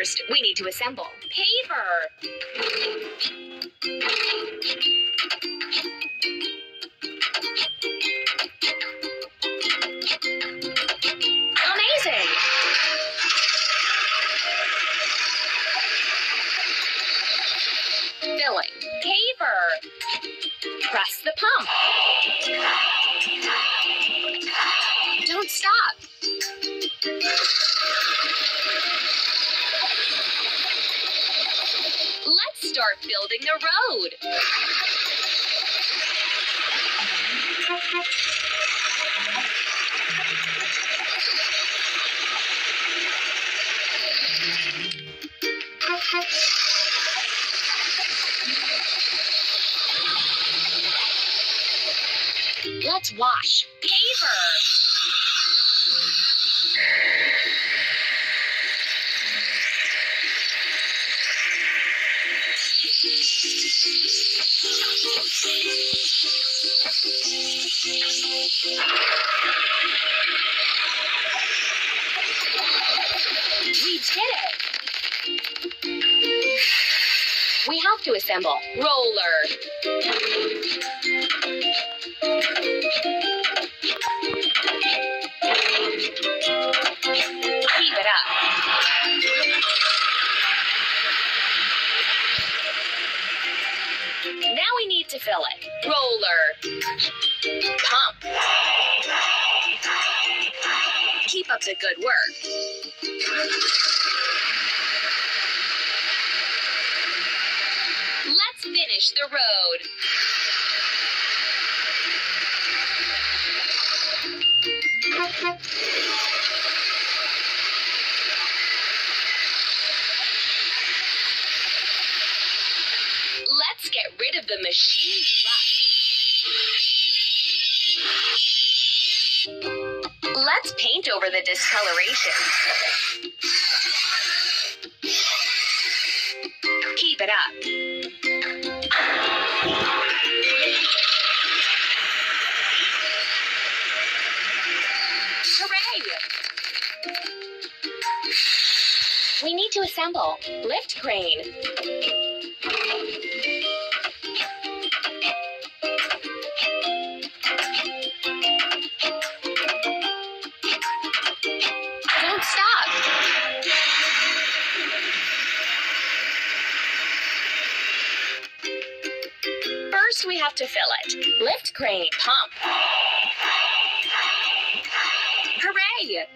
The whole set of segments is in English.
First, we need to assemble. Amazing! Filling paver. Press the pump. Don't stop. Let's start building the road. Let's wash paver. We did it! We have to assemble roller. Now we need to fill it. Roller. Pump. Keep up the good work. Let's finish the road. Let's get rid of the machine's rust. Let's paint over the discoloration. Keep it up. Hooray! We need to assemble lift crane. Don't stop. First, we have to fill it. Lift crane pump. Hooray!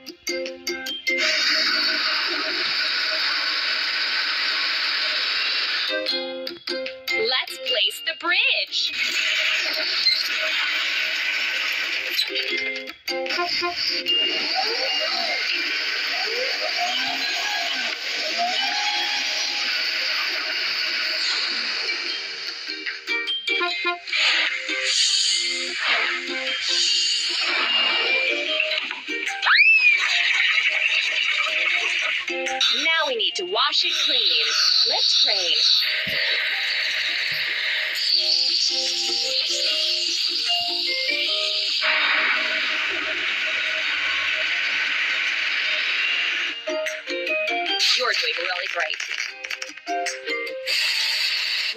Now we need to wash it clean. Let's crane. You're doing really great.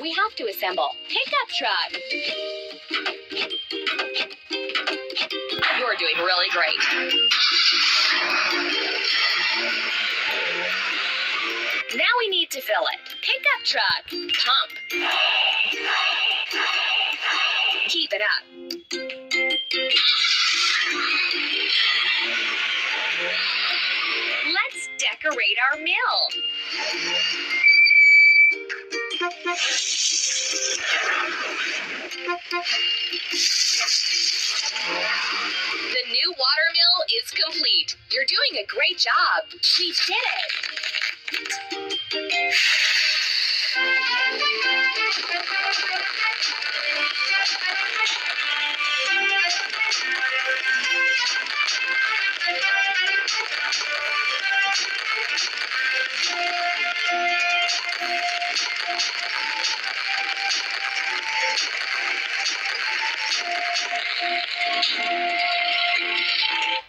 We have to assemble pickup truck. You're doing really great. Now we need to fill it. Pickup truck. Pump. Keep it up. Let's decorate our mill. The new water mill is complete. You're doing a great job. We did it. Thank you.